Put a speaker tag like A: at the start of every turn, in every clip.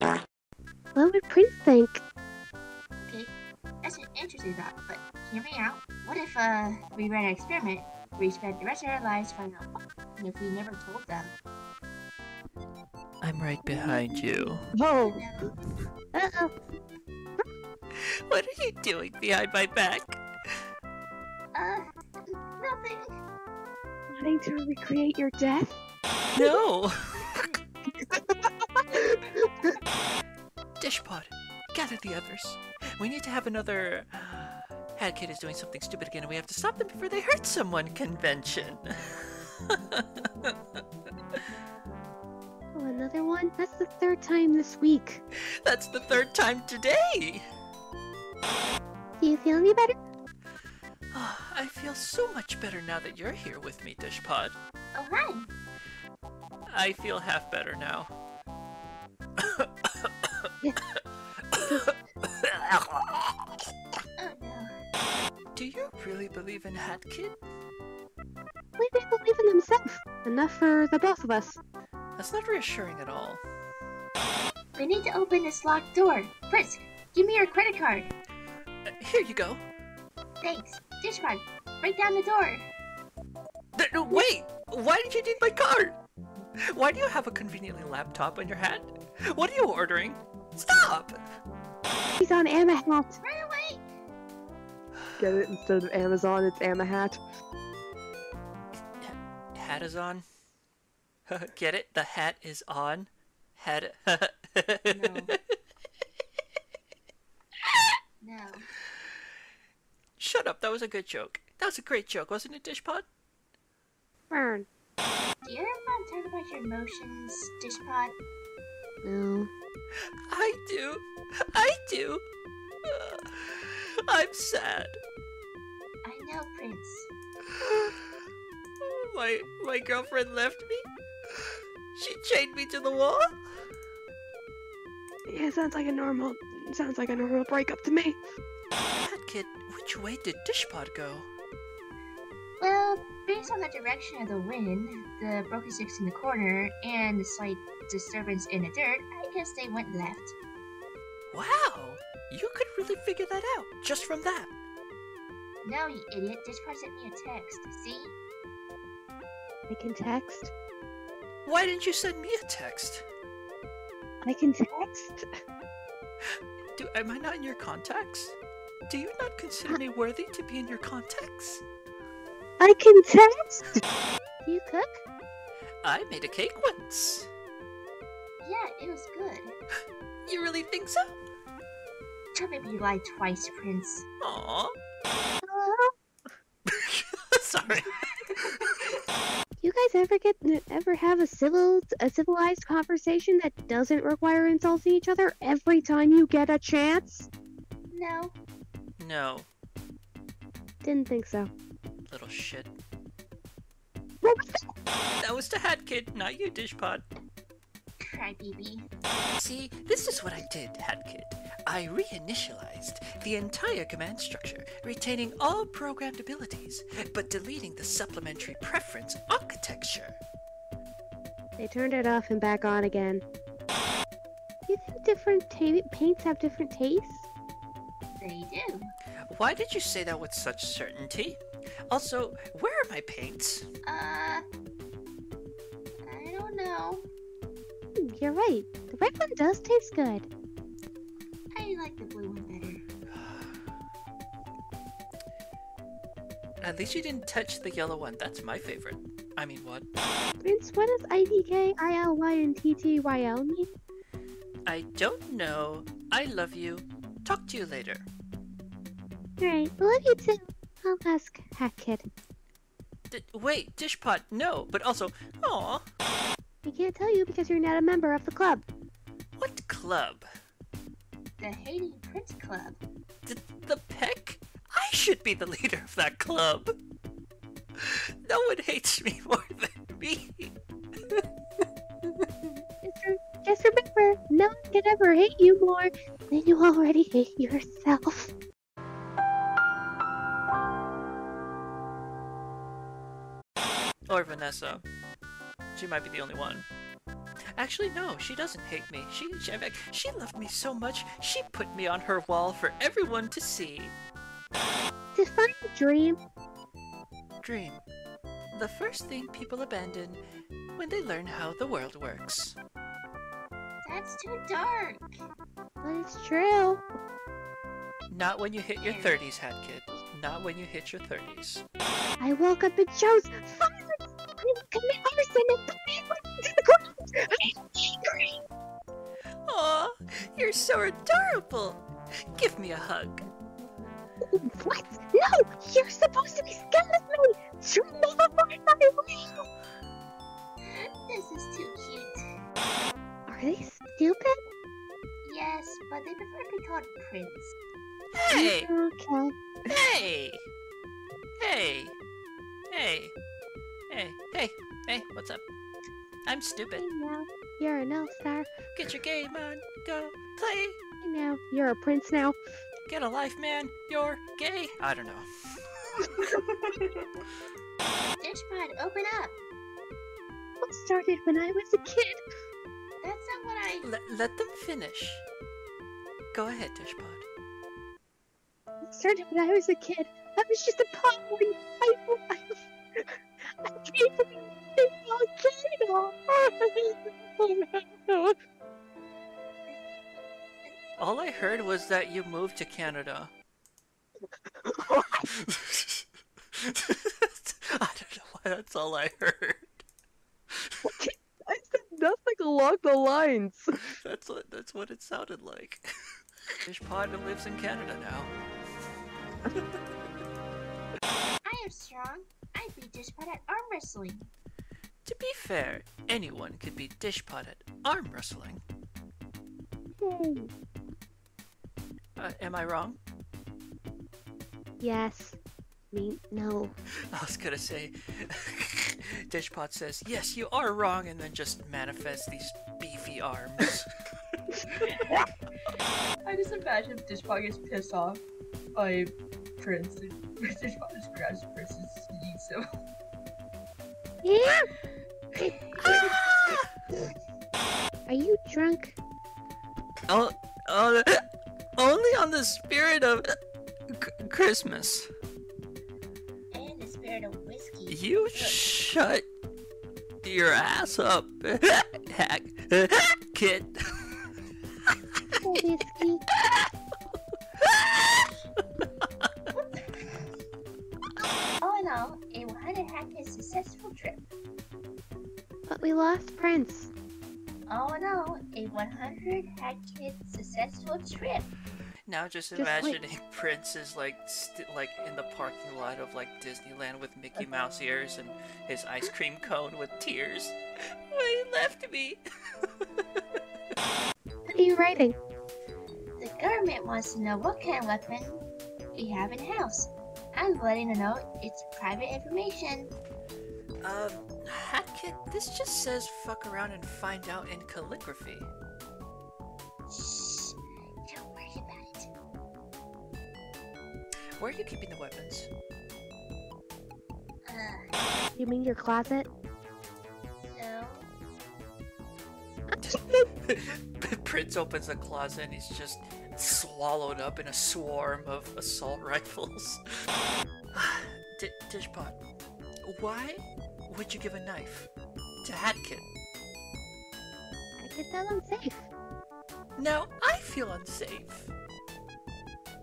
A: What would Prince think?
B: Okay, that's an interesting thought, but hear me out. What if, uh, we ran an experiment, we spent the rest of our lives finding out and if we never told them?
C: I'm right behind you.
A: Whoa. Uh-oh.
C: What are you doing behind my back?
B: Uh, nothing.
A: Wanting to recreate your death?
C: No! Dishpod, gather the others. We need to have another. Hat Kid is doing something stupid again, and we have to stop them before they hurt someone convention.
A: Oh, another one? That's the third time this week.
C: That's the third time today!
A: Do you feel any better?
C: Ah, I feel so much better now that you're here with me, Dishpod.
B: Oh, hi.
C: I feel half better now.
B: Oh, no.
C: Do you really believe in Hat Kid?
A: Maybe he believe in himself. Enough for the both of us.
C: That's not reassuring at all.
B: We need to open this locked door. Prince, give me your credit card.
C: Uh, here you go.
B: Thanks. Dishpod, break down the door.
C: Th- no, wait! Why did you need my card? Why do you have a conveniently laptop on your hand? What are you ordering? Stop!
A: He's on Amahat.
B: Right away.
A: Get it? Instead of Amazon, it's Amahat.
C: Hat is on. Get it? The hat is on. Hat.
B: No.
C: Shut up. That was a good joke. That was a great joke, wasn't it, Dishpod?
A: Burn.
B: Do you ever want to talk about your emotions, Dishpod?
A: No.
C: I do. I do. Uh, I'm sad.
B: I know, Prince.
C: My my girlfriend left me. She chained me to the wall.
A: Yeah, sounds like a normal. Sounds like a normal breakup to me.
C: Hat kid, which way did Dishpod go?
B: Well, based on the direction of the wind, the broken sticks in the corner, and the slight disturbance in the dirt, I guess they went left.
C: Wow, you could really figure that out just from that.
B: No, you idiot. This Dishpod sent me a text. See?
A: I can text.
C: Why didn't you send me a text?
A: I can text.
C: Do am I not in your contacts? Do you not consider me worthy to be in your contacts?
A: I can text. Do you cook?
C: I made a cake once.
B: Yeah, it was good.
C: You really think so?
B: Don't make me lie twice, Prince.
C: Aww.
A: Hello?
C: Sorry.
A: You guys ever get ever have a civil a civilized conversation that doesn't require insulting each other every time you get a chance?
B: No.
C: No,
A: Didn't think so.
C: little shit.
A: That?
C: That was the Hat Kid, not you, Dishpod.
B: Crybaby.
C: See, this is what I did, Hat Kid. I reinitialized the entire command structure, retaining all programmed abilities, but deleting the supplementary preference architecture.
A: They turned it off and back on again. You think different ta- paints have different tastes?
B: They do.
C: Why did you say that with such certainty? Also, where are my paints?
B: Uh. I don't know.
A: You're right. The red one does taste good.
B: I like the blue one better.
C: At least you didn't touch the yellow one. That's my favorite. I mean, what?
A: Prince, what does IDK, ILY, and TTYL mean?
C: I don't know. I love you. Talk to you later.
A: Alright, I love you too. I'll ask Hat Kid.
C: D- wait, Dishpod, no. But also, aw,
A: I can't tell you because you're not a member of the club.
C: what club?
B: The Hating Prince Club.
C: D- the Peck? I should be the leader of that club. No one hates me more than me.
A: Just, re- just remember, no one can ever hate you more than you already hate yourself.
C: Or Vanessa. She might be the only one. Actually, no, she doesn't hate me. She, she, she loved me so much, she put me on her wall for everyone to see.
A: Define a dream.
C: Dream. The first thing people abandon when they learn how the world works.
B: That's too dark.
A: But it's true.
C: Not when you hit your 30s, Hat Kid. Not when you hit your 30s.
A: I woke up and chose violence. I commit
C: so adorable. Give me a hug.
A: What? No! You're supposed to be scared of me! You'll never find my way!
B: This is too cute.
A: Are they stupid?
B: Yes, but they prefer to be called Prince.
C: Hey!
A: Okay.
C: Hey! Hey! Hey! Hey! Hey! Hey! What's up? I'm stupid.
A: Hey now, you're an L-star.
C: Get your game on. Go play.
A: Hey now, you're a prince now.
C: Get a life, man. You're gay. I don't know.
B: Dishpod, open up.
A: It started when I was a kid.
B: That's not what I.
C: Let, let them finish. Go ahead, Dishpod.
A: It started when I was a kid. I was just a pawling. I, I, I came from a volcano.
C: All I heard was that you moved to Canada. I don't know why that's all I heard.
D: I said nothing along the lines.
C: That's what that's what it sounded like. Dishpod lives in Canada now.
B: I am strong. I beat Dishpod at arm wrestling.
C: To be fair, anyone could be Dishpod at arm wrestling. Uh, am I wrong?
A: Yes. Me, no.
C: I was gonna say, Dishpod says, yes, you are wrong, and then just manifests these beefy arms.
D: I just imagine if Dishpod gets pissed off by Prince and Dishpod just grabs Prince and.
A: Yeah. Are you drunk?
C: oh, oh, only on the spirit of Christmas.
B: And the spirit of whiskey.
C: You shut your ass up, hack, kid.
A: Lost Prince.
B: All in all, a 100 hackett successful trip.
C: Now just
A: Just
C: imagining Prince is like st- like in the parking lot of like Disneyland with Mickey Mouse ears and his ice cream cone with tears. Why he left me?
A: What are you writing?
B: The government wants to know what kind of weapon we have in house. I'm letting them know it's private information.
C: Um, Hat Kid, this just says fuck around and find out in calligraphy.
B: Shh. Don't worry about it.
C: Where are you keeping the weapons?
B: Uh,
A: You mean your closet?
B: no.
C: Prince opens the closet and he's just swallowed up in a swarm of assault rifles. Dishpod, why would you give a knife to Hat Kid?
A: I get that unsafe.
C: Now I feel unsafe.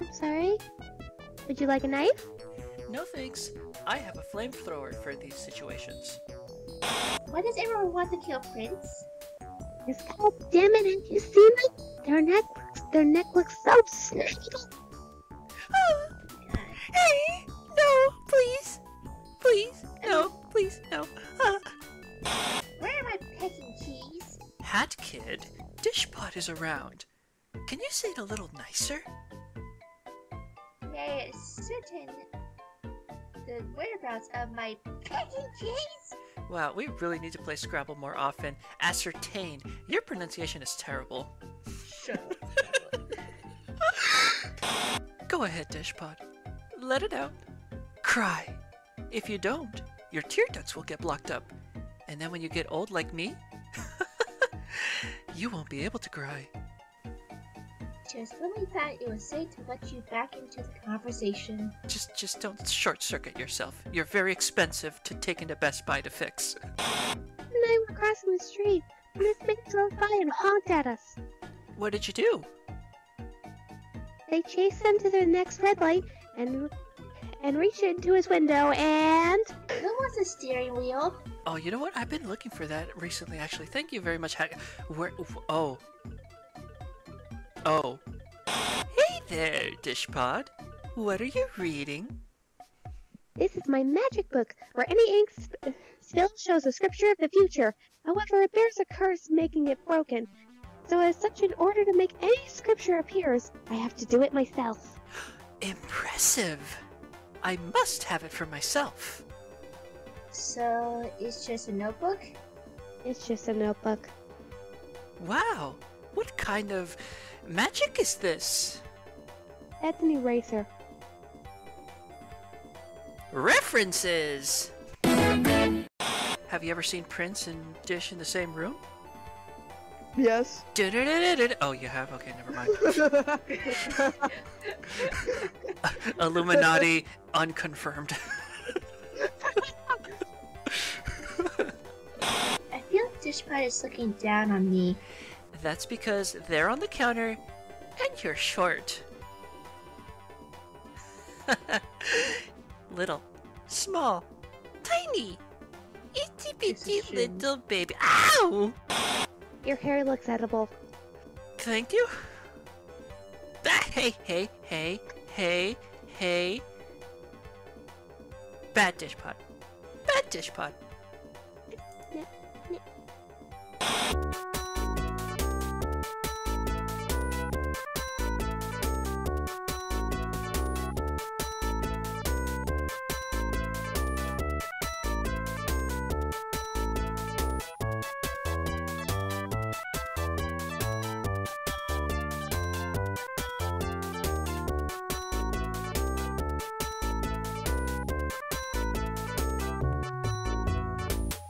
A: I'm sorry. Would you like a knife?
C: No thanks. I have a flamethrower for these situations.
B: Why does everyone want to kill Prince?
A: Yes, God damn it! Have you seen them? Their neck, their neck looks so snaggy.
C: Kid, Dishpod is around. Can you say it a little nicer?
B: May I ascertain the whereabouts of my pecking keys?
C: Wow, we really need to play Scrabble more often. Ascertain. Your pronunciation is terrible.
D: Shut up.
C: Go ahead, Dishpod. Let it out. Cry. If you don't, your tear ducts will get blocked up. And then when you get old like me, you won't be able to cry.
B: Just when we thought it was safe to let you back into the conversation.
C: Just just don't short circuit yourself. You're very expensive to take into Best Buy to fix.
A: And I were crossing the street, and this man drove by and honked at us.
C: What did you do?
A: They chased him to the next red light and and reached into his window and
B: Who wants a steering wheel?
C: Oh, you know what? I've been looking for that recently, actually. Thank you very much. Hack- Where? Oh. Oh. Hey there, Dishpod. What are you reading?
A: this is my magic book where any ink sp- spill shows a scripture of the future. However, it bears a curse making it broken. So as such, in order to make any scripture appears, I have to do it myself.
C: Impressive. I must have it for myself.
B: So it's just a notebook?
A: It's just a notebook.
C: Wow. What kind of magic is this?
A: That's an eraser.
C: References! Have you ever seen Prince and Dish in the same room?
E: Yes.
C: Oh, you have? Okay, never mind. Illuminati unconfirmed.
B: I feel like Dishpod is looking down on me.
C: That's because they're on the counter and you're short. Little, small, tiny, itty bitty little baby. Ow!
A: Your hair looks edible.
C: Thank you. Ah, hey, hey, hey, hey, hey. Bad dish pod. Bad dish pod.